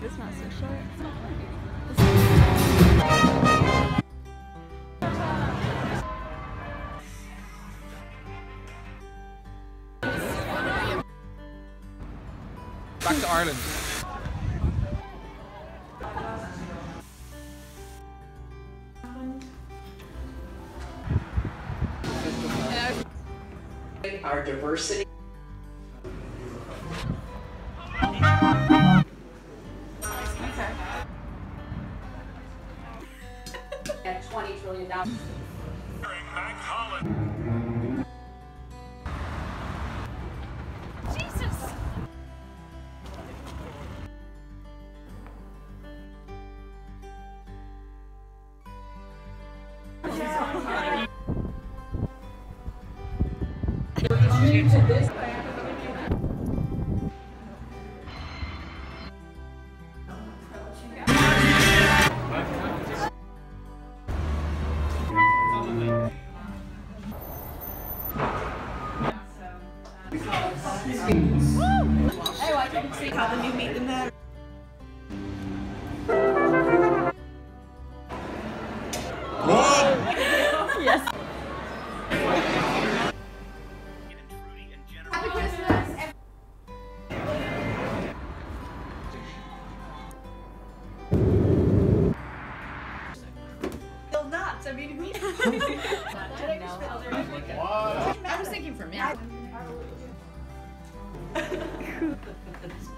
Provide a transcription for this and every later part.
It's not so short. Back to Ireland. our diversity. At twenty trillion dollars. Jesus! How the new meet in there. Yes. Happy Christmas. Still nuts. I mean, we. I was thinking for me.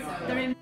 They're in.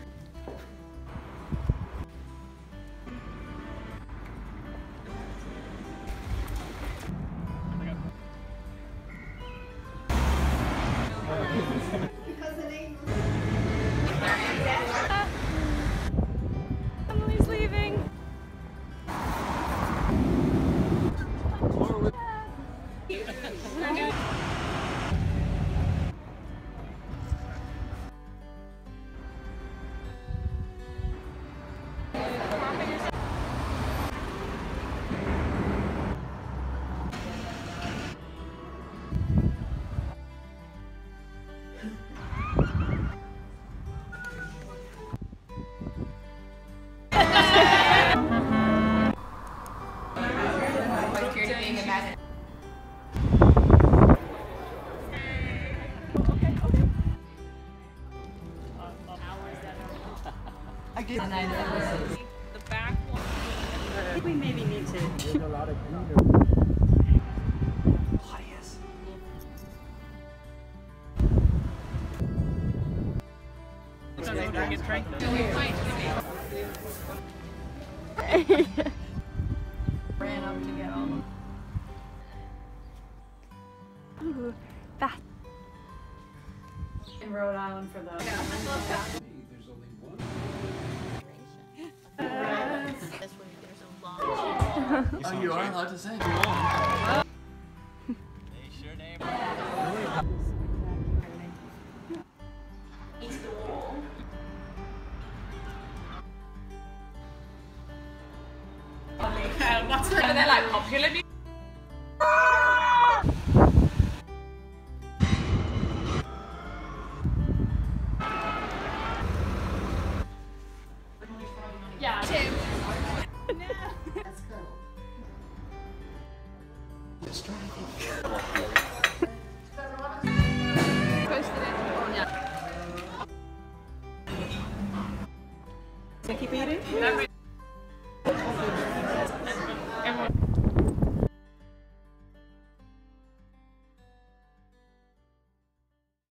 The back one. I think we maybe need to. Ran up to get all of Ooh, bath. in Rhode Island for the. oh, you are allowed to sing. Wow. What's her? They're like popular music. Oh, yeah. Keep eating?